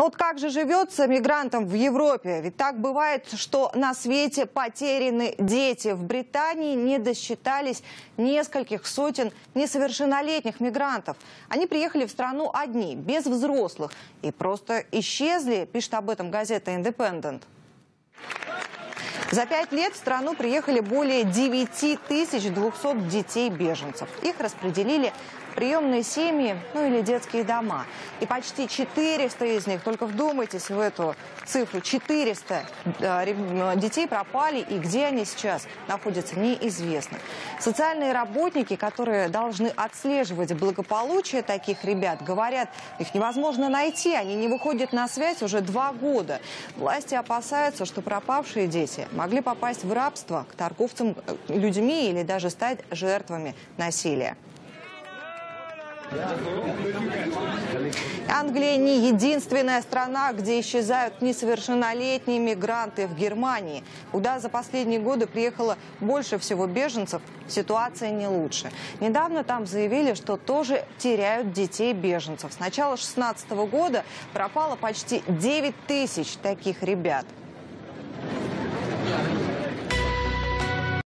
Вот как же живется мигрантам в Европе? Ведь так бывает, что на свете потеряны дети. В Британии не досчитались нескольких сотен несовершеннолетних мигрантов. Они приехали в страну одни, без взрослых, и просто исчезли, пишет об этом газета «Индепендент». За пять лет в страну приехали более 9200 детей-беженцев. Их распределили приемные семьи, ну или детские дома. И почти 400 из них, только вдумайтесь в эту цифру, 400 э, детей пропали, и где они сейчас находятся, неизвестно. Социальные работники, которые должны отслеживать благополучие таких ребят, говорят, их невозможно найти, они не выходят на связь уже два года. Власти опасаются, что пропавшие дети могли попасть в рабство к торговцам э, людьми или даже стать жертвами насилия. Англия не единственная страна, где исчезают несовершеннолетние мигранты в Германии. Куда за последние годы приехало больше всего беженцев, ситуация не лучше. Недавно там заявили, что тоже теряют детей беженцев. С начала 2016 года пропало почти 9 тысяч таких ребят –